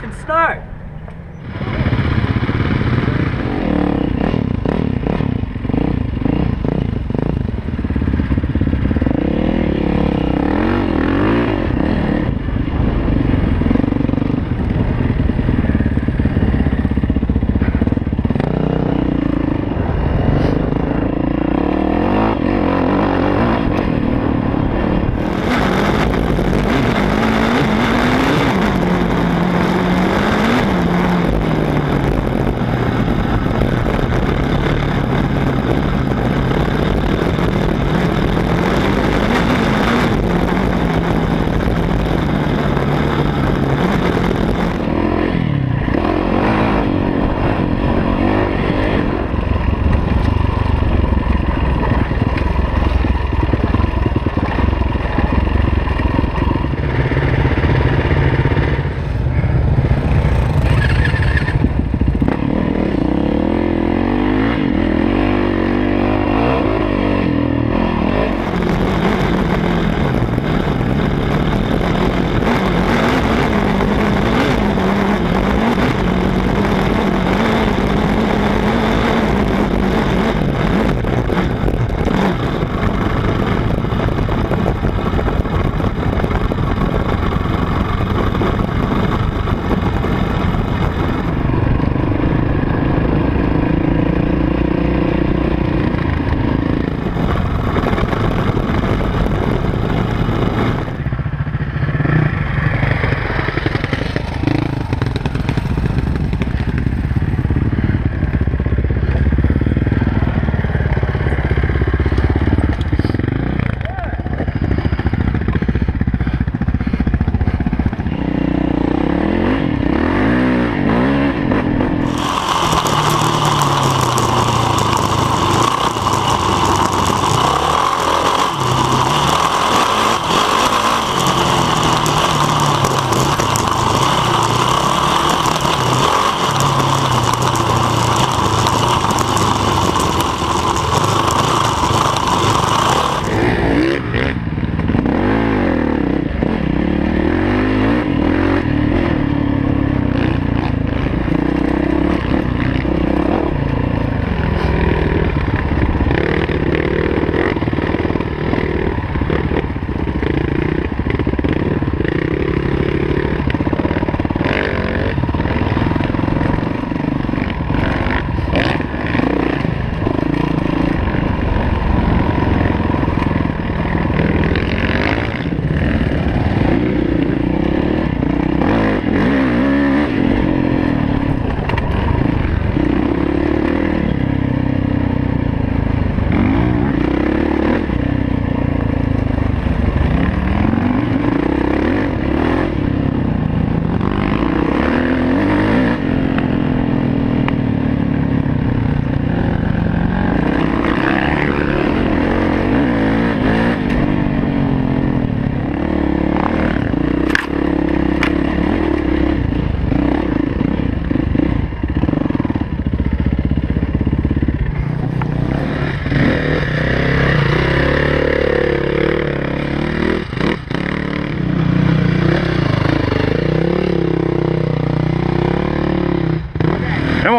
fucking snow.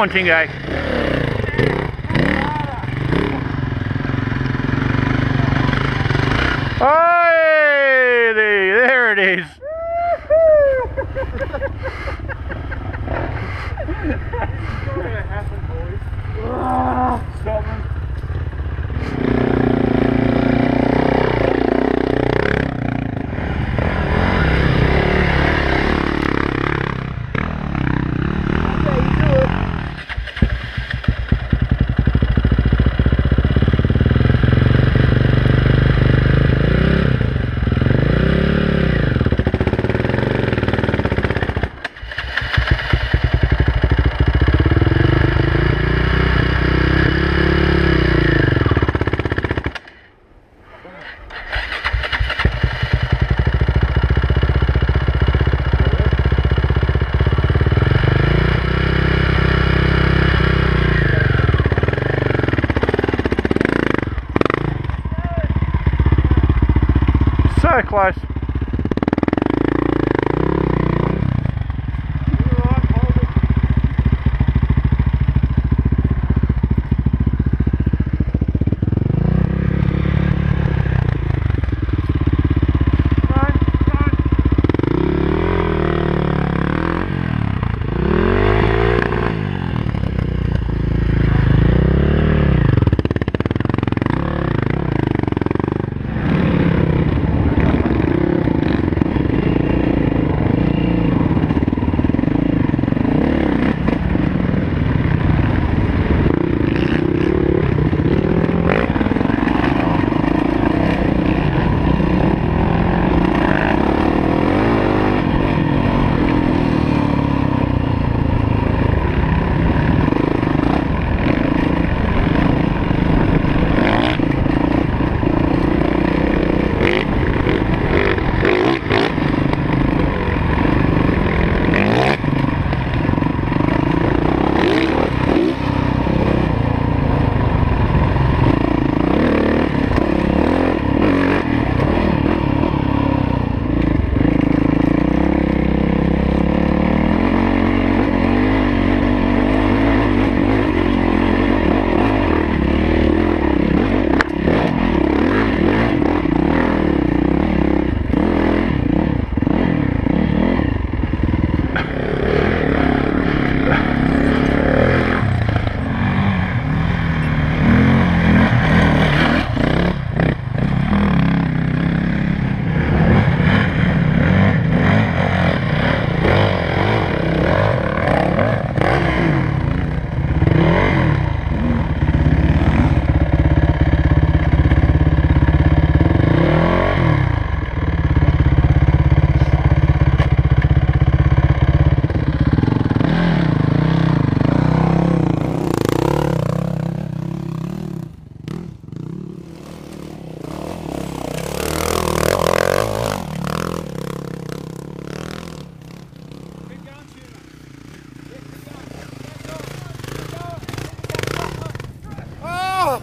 On, Tingo. Eh? Hey, there it is. So close.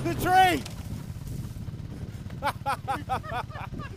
the tree!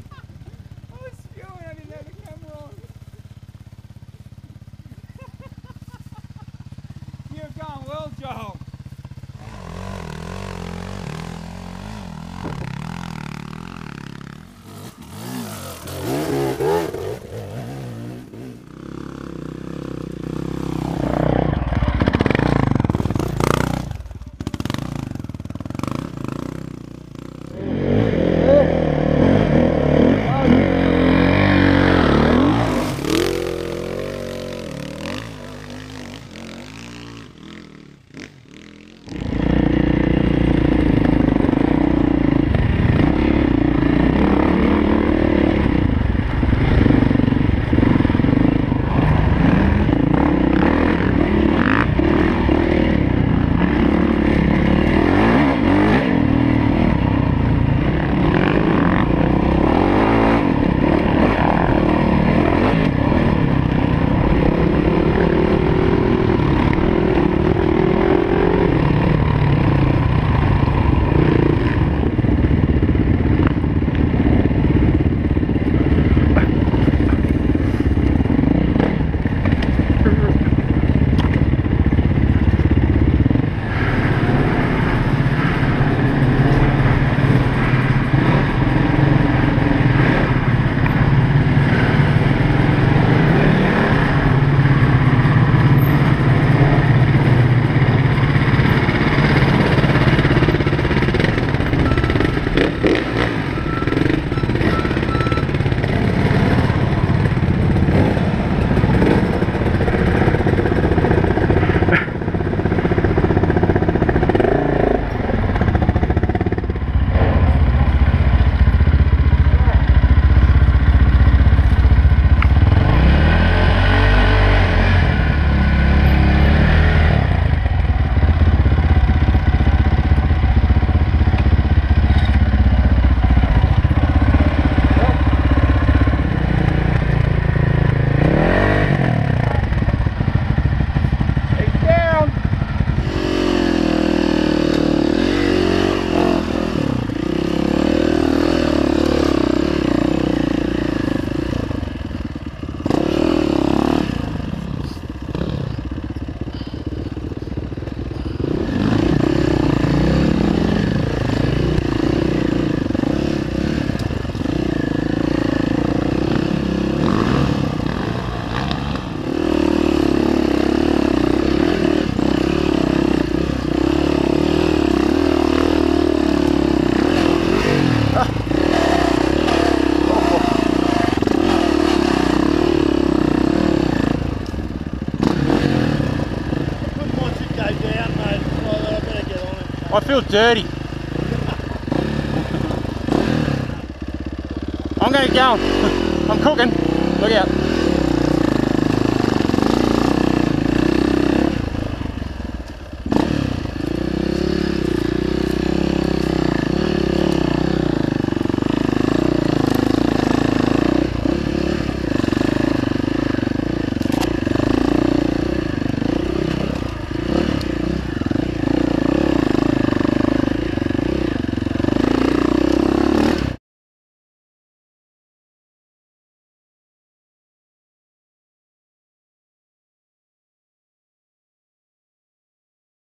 feel dirty. I'm gonna go. I'm cooking. Look out.